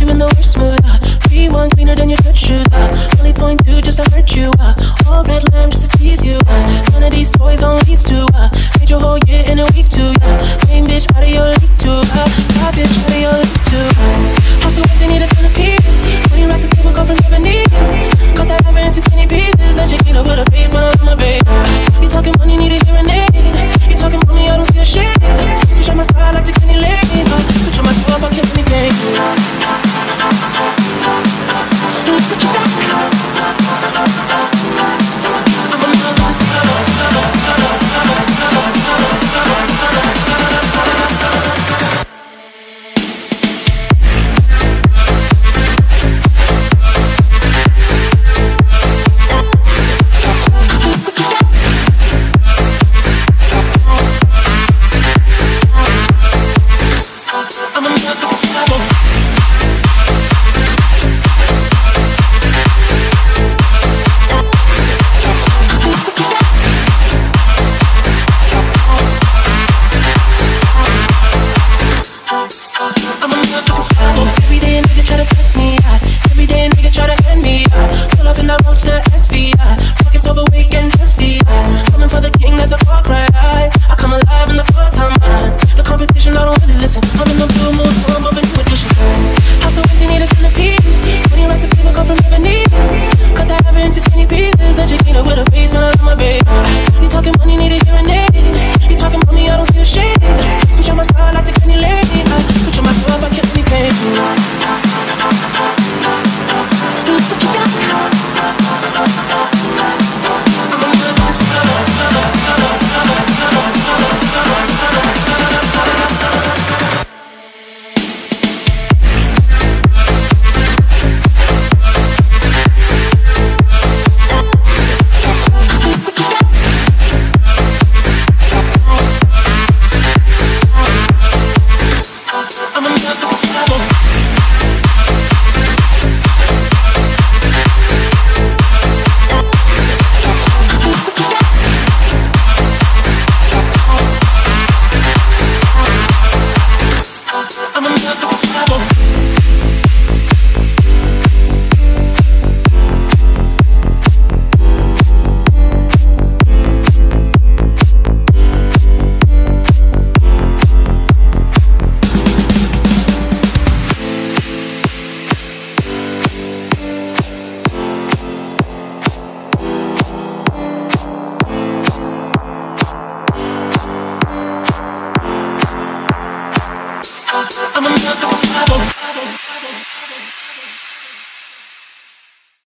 you in the worst mood. Uh, three one cleaner than your church shoes. Uh, only point two just to hurt you. Uh, all red lamb just to tease you. Uh, none of these toys on these two. Uh, made your whole year in a week too. Yeah, main bitch out of your league too. Uh, stop bitch out of your league too. Uh, house empty need a centerpiece. Twenty racks of table come from Ebony. Cut that ever into skinny pieces. Then she clean up with her face, man, I'm my babe. I'm a lover, I'm a lover, star.